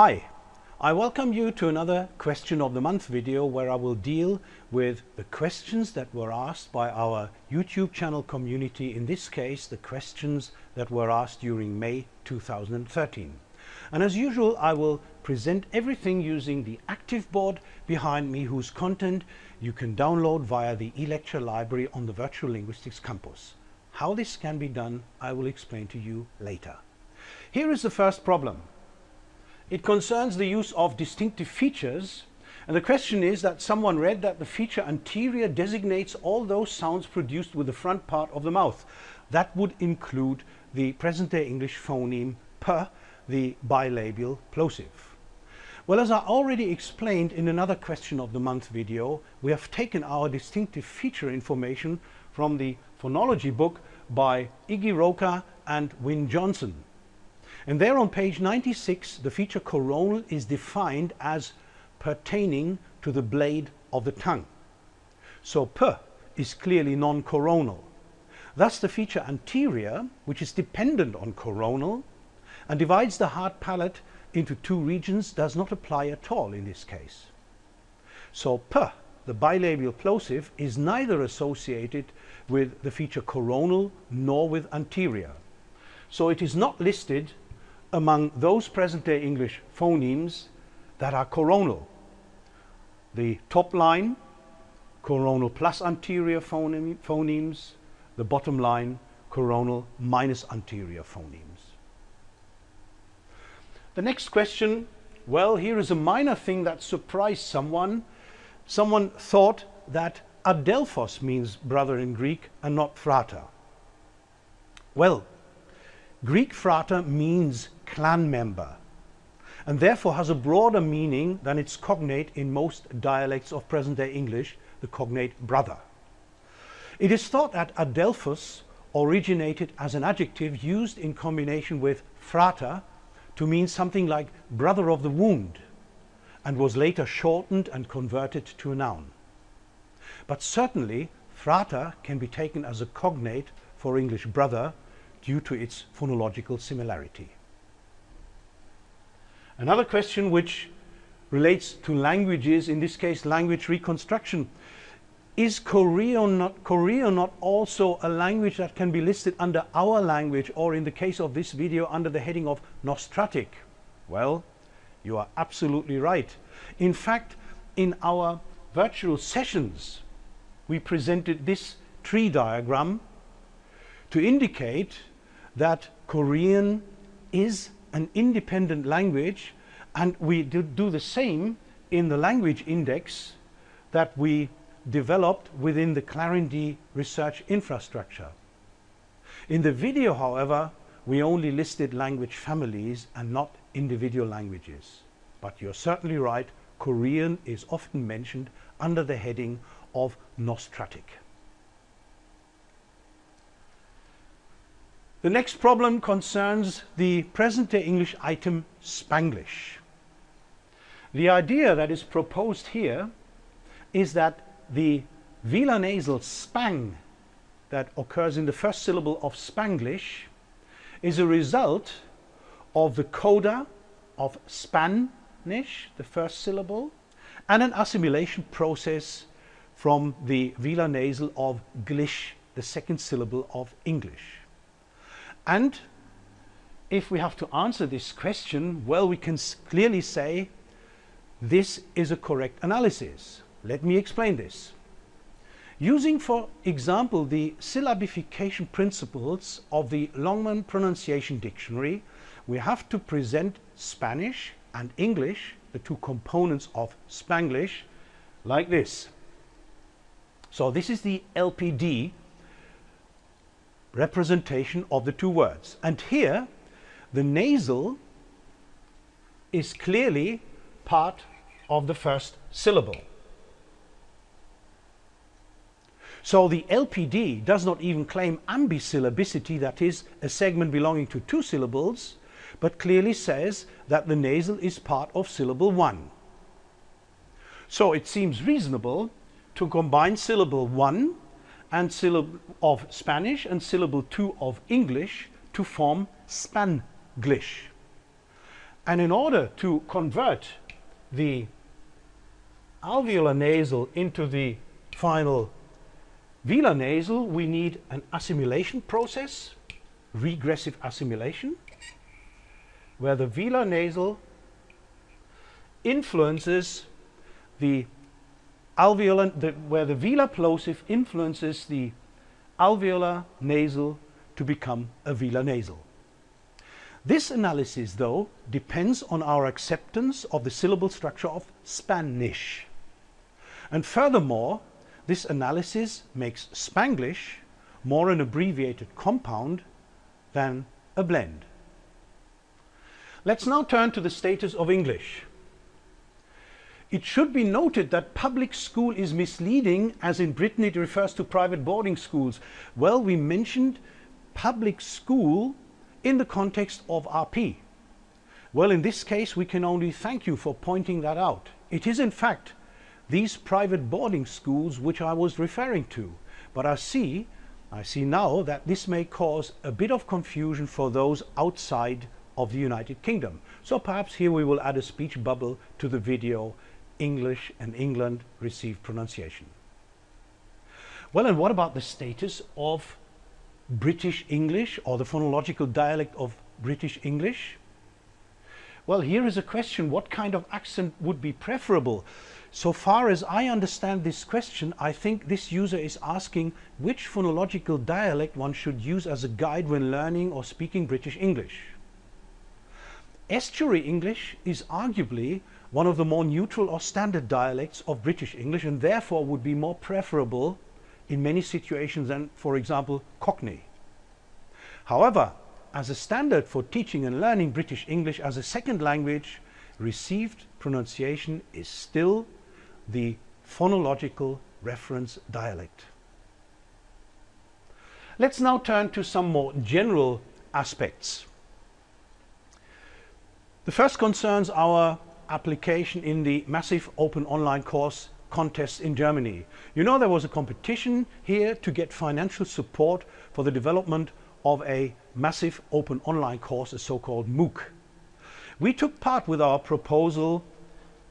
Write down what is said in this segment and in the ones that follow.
Hi, I welcome you to another question of the month video where I will deal with the questions that were asked by our YouTube channel community, in this case the questions that were asked during May 2013. And as usual I will present everything using the active board behind me whose content you can download via the e-lecture library on the Virtual Linguistics campus. How this can be done I will explain to you later. Here is the first problem. It concerns the use of distinctive features and the question is that someone read that the feature anterior designates all those sounds produced with the front part of the mouth. That would include the present-day English phoneme p, the bilabial plosive. Well, as I already explained in another question of the month video, we have taken our distinctive feature information from the phonology book by Iggy Roca and Wyn Johnson. And there on page 96, the feature coronal is defined as pertaining to the blade of the tongue. So p is clearly non-coronal. Thus the feature anterior, which is dependent on coronal and divides the hard palate into two regions, does not apply at all in this case. So p, the bilabial plosive, is neither associated with the feature coronal nor with anterior. So it is not listed among those present-day English phonemes that are coronal. The top line, coronal plus anterior phoneme, phonemes, the bottom line, coronal minus anterior phonemes. The next question, well, here is a minor thing that surprised someone. Someone thought that adelphos means brother in Greek and not frater. Well, Greek frater means clan member and therefore has a broader meaning than its cognate in most dialects of present-day English, the cognate brother. It is thought that adelphos originated as an adjective used in combination with frater to mean something like brother of the wound and was later shortened and converted to a noun. But certainly frater can be taken as a cognate for English brother due to its phonological similarity. Another question which relates to languages, in this case language reconstruction. Is Korean not, Korean not also a language that can be listed under our language or in the case of this video under the heading of Nostratic? Well, you are absolutely right. In fact, in our virtual sessions, we presented this tree diagram to indicate that Korean is an independent language and we do, the same in the language index that we developed within the CLARIN-D research infrastructure. In the video, however, we only listed language families and not individual languages. But you're certainly right, Korean is often mentioned under the heading of Nostratic. The next problem concerns the present-day English item Spanglish. The idea that is proposed here is that the velar nasal spang that occurs in the first syllable of Spanglish is a result of the coda of Spanish, the first syllable, and an assimilation process from the velar nasal of Glish, the second syllable of English. And if we have to answer this question, well, we can clearly say this is a correct analysis. Let me explain this. Using, for example, the syllabification principles of the Longman Pronunciation Dictionary, we have to present Spanish and English, the two components of Spanglish, like this. So this is the LPD representation of the two words. And here, the nasal is clearly part of the first syllable. So the LPD does not even claim ambisyllabicity, that is, a segment belonging to two syllables, but clearly says that the nasal is part of syllable one. So it seems reasonable to combine syllable one and syllable of Spanish and syllable two of English to form Spanglish. And in order to convert the alveolar nasal into the final velar nasal, we need an assimilation process, regressive assimilation, where the velar nasal influences the alveolar, the, where the velar plosive influences the alveolar nasal to become a velar nasal. This analysis, though, depends on our acceptance of the syllable structure of Spanish. And furthermore, this analysis makes Spanglish more an abbreviated compound than a blend. Let's now turn to the status of English. It should be noted that public school is misleading, as in Britain it refers to private boarding schools. Well, we mentioned public school in the context of RP. Well, in this case, we can only thank you for pointing that out. It is, in fact, these private boarding schools which I was referring to. But I see, I see now that this may cause a bit of confusion for those outside of the United Kingdom. So perhaps here we will add a speech bubble to the video English and England received pronunciation. Well, and what about the status of British English or the phonological dialect of British English? Well, here is a question, what kind of accent would be preferable? So far as I understand this question, I think this user is asking which phonological dialect one should use as a guide when learning or speaking British English. Estuary English is arguably one of the more neutral or standard dialects of British English and therefore would be more preferable in many situations than, for example, Cockney. However, as a standard for teaching and learning British English as a second language, received pronunciation is still the phonological reference dialect. Let's now turn to some more general aspects. The first concerns our application in the massive open online course contest in Germany. You know there was a competition here to get financial support for the development of a massive open online course, a so-called MOOC. We took part with our proposal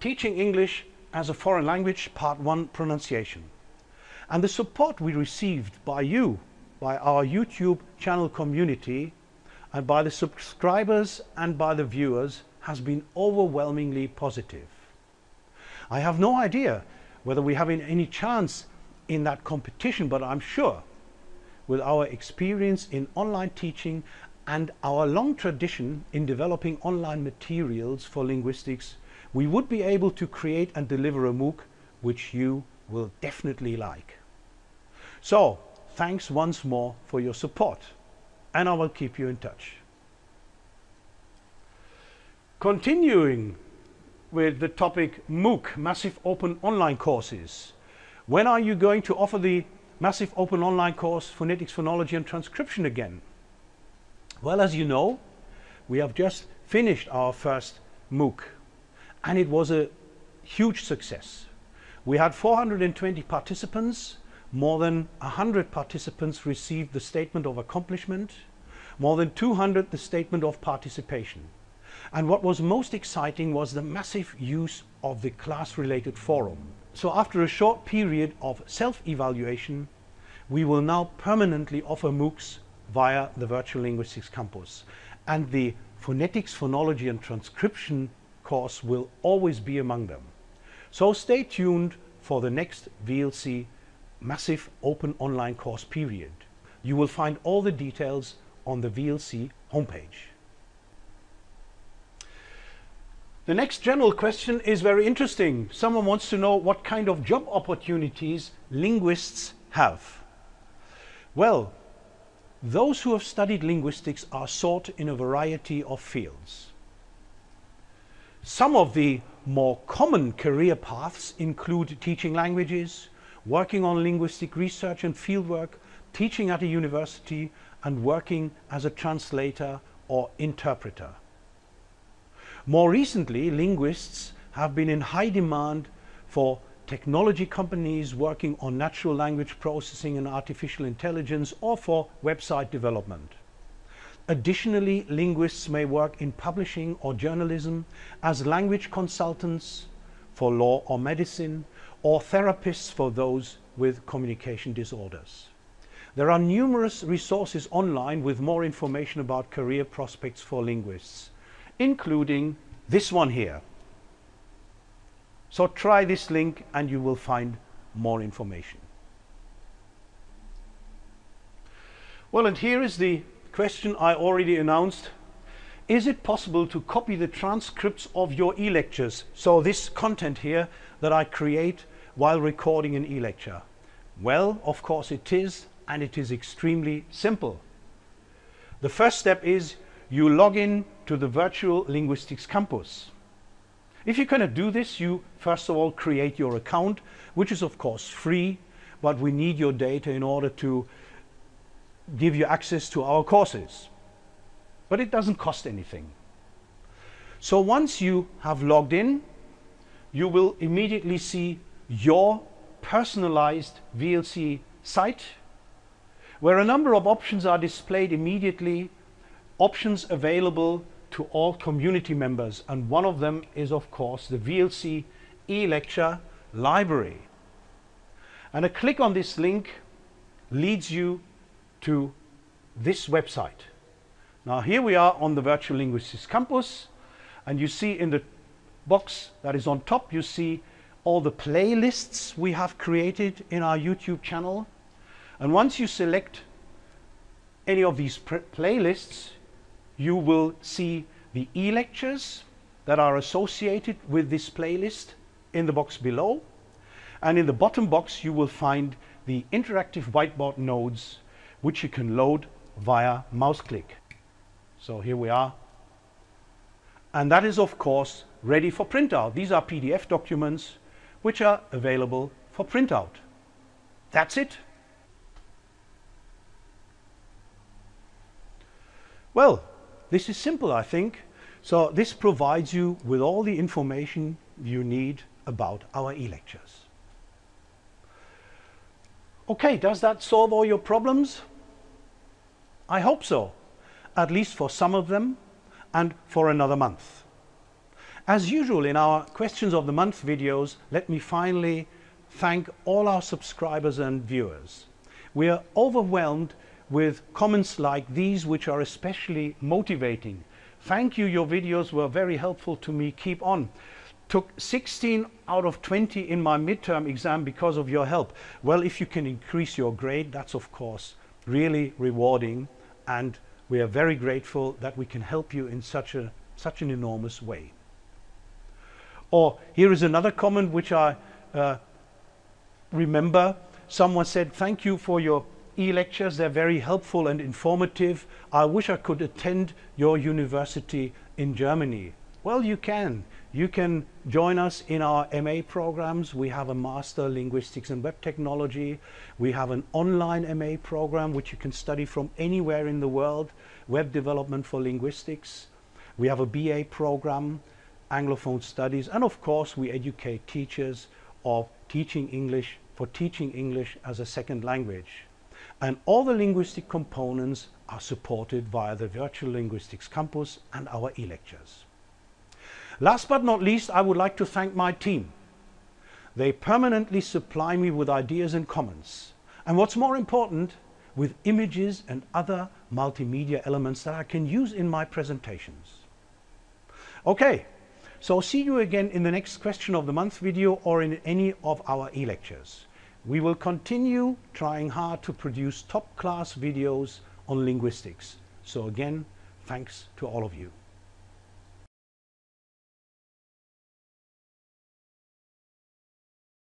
Teaching English as a Foreign Language Part 1 Pronunciation. And the support we received by you, by our YouTube channel community, and by the subscribers and by the viewers has been overwhelmingly positive. I have no idea whether we have any chance in that competition, but I'm sure with our experience in online teaching and our long tradition in developing online materials for linguistics, we would be able to create and deliver a MOOC which you will definitely like. So, thanks once more for your support and I will keep you in touch. Continuing with the topic MOOC, Massive Open Online Courses. When are you going to offer the Massive Open Online course Phonetics, Phonology and Transcription again? Well, as you know, we have just finished our first MOOC and it was a huge success. We had 420 participants, more than 100 participants received the statement of accomplishment, more than 200 the statement of participation. And what was most exciting was the massive use of the class-related forum. So after a short period of self-evaluation, we will now permanently offer MOOCs via the Virtual Linguistics Campus. And the Phonetics, Phonology and Transcription course will always be among them. So stay tuned for the next VLC massive open online course period. You will find all the details on the VLC homepage. The next general question is very interesting. Someone wants to know what kind of job opportunities linguists have. Well, those who have studied linguistics are sought in a variety of fields. Some of the more common career paths include teaching languages, working on linguistic research and fieldwork, teaching at a university, and working as a translator or interpreter. More recently, linguists have been in high demand for technology companies working on natural language processing and artificial intelligence or for website development. Additionally, linguists may work in publishing or journalism as language consultants for law or medicine, or therapists for those with communication disorders. There are numerous resources online with more information about career prospects for linguists, including this one here. So try this link and you will find more information. Well, and here is the question I already announced. Is it possible to copy the transcripts of your e-lectures? So this content here that I create while recording an e-lecture. Well, of course it is, and it is extremely simple. The first step is you log in to the Virtual Linguistics Campus. If you're going to do this, you first of all create your account, which is of course free, but we need your data in order to give you access to our courses. But it doesn't cost anything. So once you have logged in, you will immediately see your personalized VLC site where a number of options are displayed immediately, options available to all community members and one of them is of course the VLC e-lecture library. And a click on this link leads you to this website. Now here we are on the Virtual Linguistics Campus and you see in the box that is on top you see all the playlists we have created in our YouTube channel and once you select any of these playlists you will see the e-lectures that are associated with this playlist in the box below and in the bottom box you will find the interactive whiteboard nodes which you can load via mouse click. So here we are. And that is of course ready for printout. These are PDF documents which are available for printout. That's it. Well, this is simple, I think. So this provides you with all the information you need about our e-lectures. Okay, does that solve all your problems? I hope so, at least for some of them and for another month. As usual in our questions of the month videos, let me finally thank all our subscribers and viewers. We are overwhelmed with comments like these which are especially motivating. Thank you, your videos were very helpful to me. Keep on. Took 16 out of 20 in my midterm exam because of your help. Well, if you can increase your grade, that's of course really rewarding and we are very grateful that we can help you in such a such an enormous way. Or here is another comment which I uh, remember. Someone said, thank you for your e-lectures. They're very helpful and informative. I wish I could attend your university in Germany. Well, you can. You can join us in our MA programs. We have a Master Linguistics and Web Technology. We have an online MA program which you can study from anywhere in the world, Web Development for Linguistics. We have a BA program, Anglophone Studies, and of course we educate teachers of teaching English for teaching English as a second language. And all the linguistic components are supported via the Virtual Linguistics Campus and our e-lectures. Last but not least, I would like to thank my team. They permanently supply me with ideas and comments. And what's more important, with images and other multimedia elements that I can use in my presentations. Okay, so see you again in the next question of the month video or in any of our e-lectures. We will continue trying hard to produce top class videos on linguistics. So again, thanks to all of you.